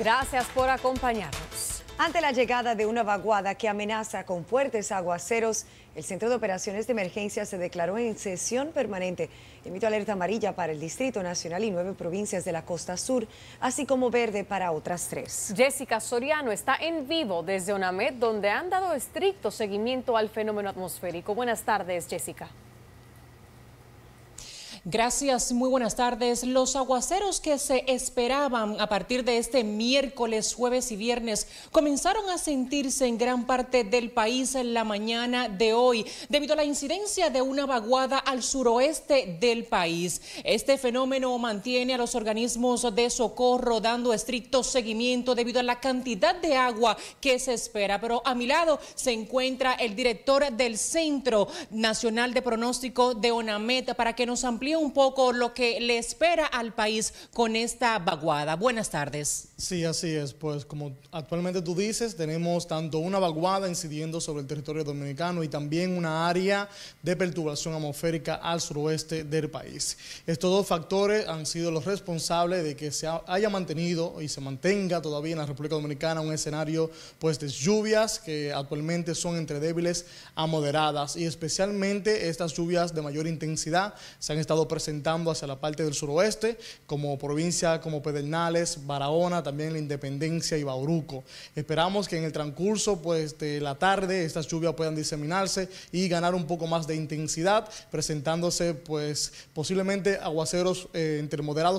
Gracias por acompañarnos. Ante la llegada de una vaguada que amenaza con fuertes aguaceros, el Centro de Operaciones de Emergencia se declaró en sesión permanente. Emitió alerta amarilla para el Distrito Nacional y nueve provincias de la costa sur, así como verde para otras tres. Jessica Soriano está en vivo desde ONAMED, donde han dado estricto seguimiento al fenómeno atmosférico. Buenas tardes, Jessica. Gracias, muy buenas tardes. Los aguaceros que se esperaban a partir de este miércoles, jueves y viernes comenzaron a sentirse en gran parte del país en la mañana de hoy debido a la incidencia de una vaguada al suroeste del país. Este fenómeno mantiene a los organismos de socorro dando estricto seguimiento debido a la cantidad de agua que se espera. Pero a mi lado se encuentra el director del Centro Nacional de Pronóstico de ONAMET para que nos amplíe un poco lo que le espera al país con esta vaguada. Buenas tardes. Sí, así es. Pues como actualmente tú dices, tenemos tanto una vaguada incidiendo sobre el territorio dominicano y también una área de perturbación atmosférica al suroeste del país. Estos dos factores han sido los responsables de que se haya mantenido y se mantenga todavía en la República Dominicana un escenario pues de lluvias que actualmente son entre débiles a moderadas y especialmente estas lluvias de mayor intensidad se han estado presentando hacia la parte del suroeste, como provincia como Pedernales, Barahona, también la Independencia y Bauruco. Esperamos que en el transcurso pues, de la tarde estas lluvias puedan diseminarse y ganar un poco más de intensidad, presentándose pues posiblemente aguaceros eh,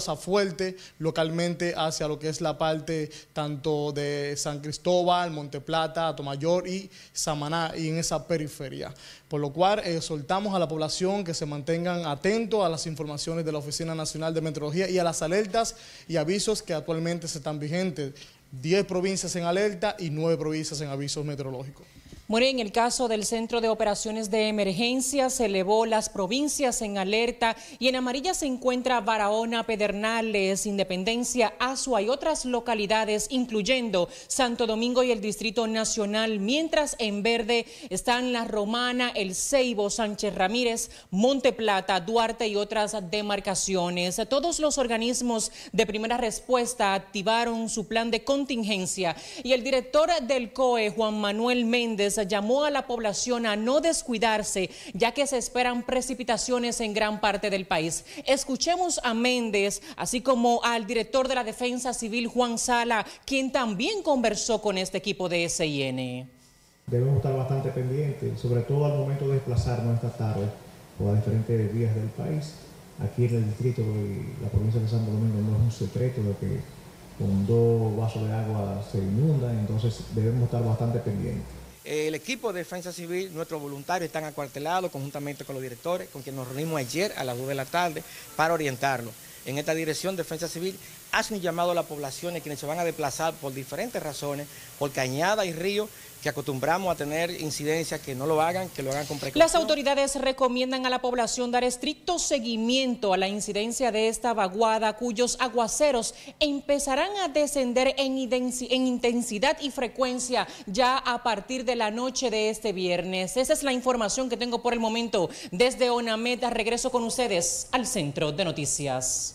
a fuerte localmente hacia lo que es la parte tanto de San Cristóbal, Monteplata, Atomayor y Samaná y en esa periferia. Por lo cual eh, soltamos a la población que se mantengan atentos a las informaciones de la Oficina Nacional de Meteorología y a las alertas y avisos que actualmente se están vigentes. 10 provincias en alerta y 9 provincias en avisos meteorológicos. Bueno, en el caso del Centro de Operaciones de Emergencia, se elevó las provincias en alerta y en amarilla se encuentra Barahona, Pedernales, Independencia, Azua y otras localidades, incluyendo Santo Domingo y el Distrito Nacional, mientras en verde están La Romana, El Ceibo, Sánchez Ramírez, Monte Plata, Duarte y otras demarcaciones. Todos los organismos de primera respuesta activaron su plan de contingencia y el director del COE, Juan Manuel Méndez, llamó a la población a no descuidarse, ya que se esperan precipitaciones en gran parte del país. Escuchemos a Méndez, así como al director de la Defensa Civil, Juan Sala, quien también conversó con este equipo de SIN. Debemos estar bastante pendientes, sobre todo al momento de desplazarnos esta tarde por las diferentes vías del país. Aquí en el distrito y la provincia de Santo Domingo no es un secreto de que con dos vasos de agua se inunda, entonces debemos estar bastante pendientes. El equipo de defensa civil, nuestros voluntarios están acuartelados conjuntamente con los directores, con quienes nos reunimos ayer a las 2 de la tarde para orientarlos. En esta dirección, Defensa Civil hace un llamado a la población quienes se van a desplazar por diferentes razones, por cañada y río, que acostumbramos a tener incidencias que no lo hagan, que lo hagan con precaución. Las autoridades recomiendan a la población dar estricto seguimiento a la incidencia de esta vaguada, cuyos aguaceros empezarán a descender en, en intensidad y frecuencia ya a partir de la noche de este viernes. Esa es la información que tengo por el momento. Desde ONAMED regreso con ustedes al Centro de Noticias.